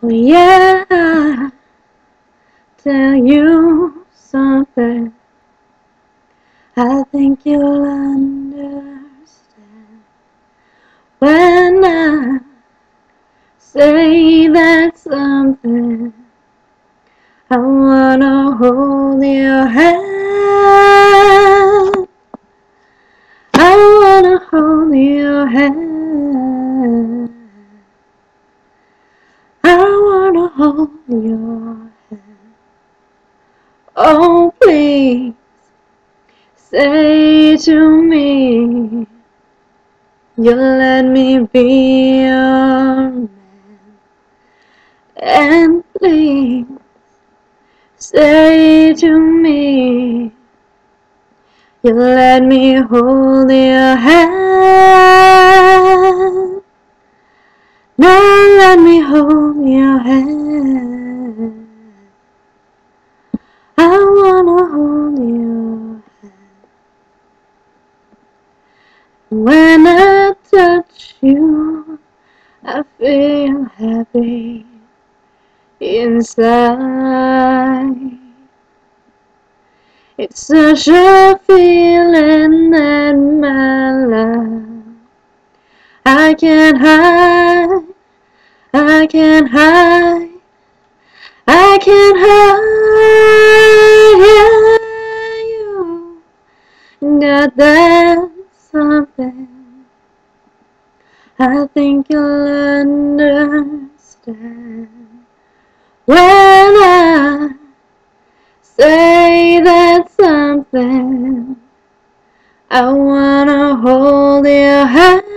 Yeah, tell you something. I think you'll understand when I say that something. I wanna hold your hand. I wanna hold your hand. I hold your hand. Oh, please say to me, you'll let me be your man. And please say to me, you let me hold your hand. Now let me hold your hand. I wanna hold your hand. When I touch you, I feel happy inside. It's such a feeling that my love I can't hide, I can't hide, I can't hide you. Got that something. I think you'll understand when I say that something. I wanna hold your hand.